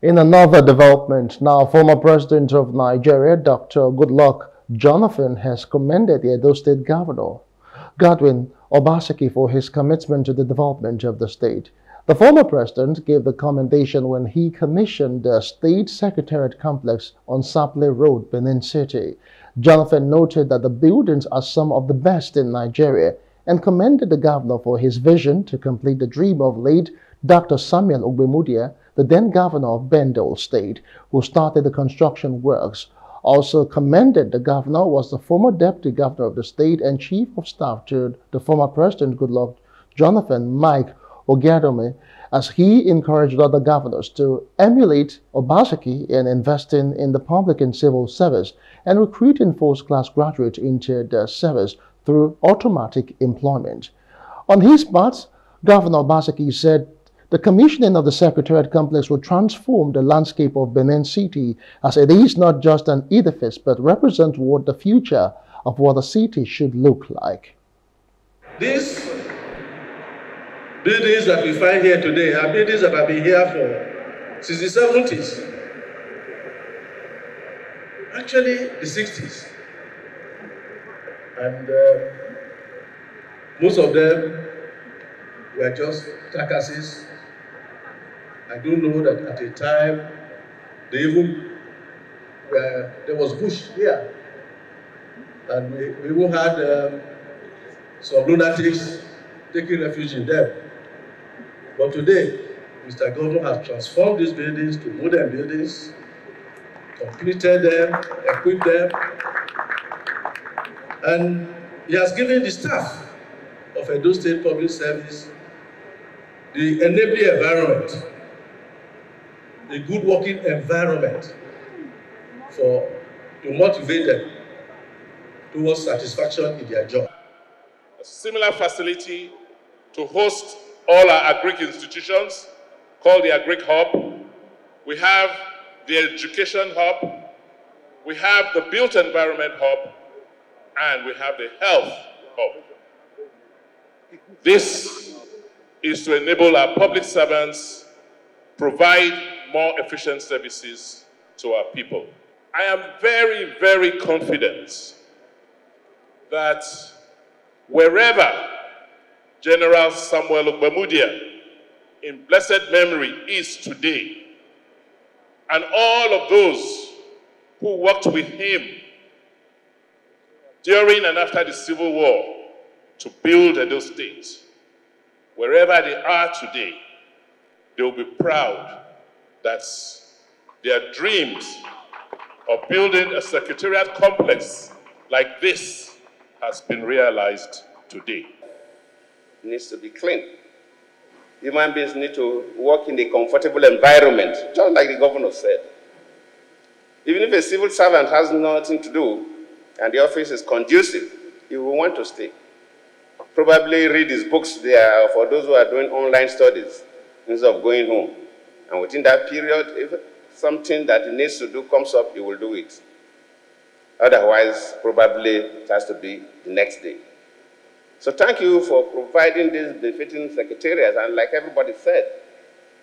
In another development, now former president of Nigeria, Dr. Goodluck Jonathan, has commended the Edo State Governor, Godwin Obaseki, for his commitment to the development of the state. The former president gave the commendation when he commissioned the State Secretariat complex on Sapele Road, Benin City. Jonathan noted that the buildings are some of the best in Nigeria and commended the governor for his vision to complete the dream of late Dr. Samuel Ogbemudia the then governor of Bendel State, who started the construction works, also commended the governor was the former deputy governor of the state and chief of staff to the former president Goodluck Jonathan Mike Oghiadomhe, as he encouraged other governors to emulate Obaseki in investing in the public and civil service and recruiting first-class graduates into the service through automatic employment. On his part, Governor Obaseki said the commissioning of the Secretariat complex will transform the landscape of Benin City as it is not just an edifice but represents what the future of what a city should look like. These buildings that we find here today are buildings that have been here for since the 70s. Actually, the 60s. And uh, most of them were just carcasses I do know that at a time, they even were, there was bush here. And we, we even had um, some lunatics taking refuge in them. But today, Mr. Governor has transformed these buildings to modern buildings, completed them, equipped them, and he has given the staff of Edo State Public Service the enabling environment a good working environment for to motivate them towards satisfaction in their job. A similar facility to host all our agric institutions called the Agric Hub. We have the Education Hub, we have the Built Environment Hub, and we have the Health Hub. This is to enable our public servants provide more efficient services to our people. I am very, very confident that wherever General Samuel Ogbemudia in blessed memory is today, and all of those who worked with him during and after the Civil War to build Edo State, wherever they are today, they will be proud that their dreams of building a secretariat complex like this has been realized today. It needs to be clean. Human beings need to work in a comfortable environment, just like the governor said. Even if a civil servant has nothing to do and the office is conducive, he will want to stay. Probably read his books there for those who are doing online studies instead of going home. And within that period, if something that he needs to do comes up, he will do it. Otherwise, probably it has to be the next day. So thank you for providing this befitting secretariat. And like everybody said,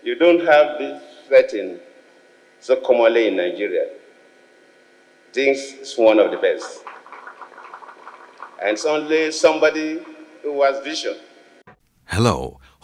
you don't have this setting so commonly in Nigeria. This is one of the best. And suddenly somebody who has vision. Hello.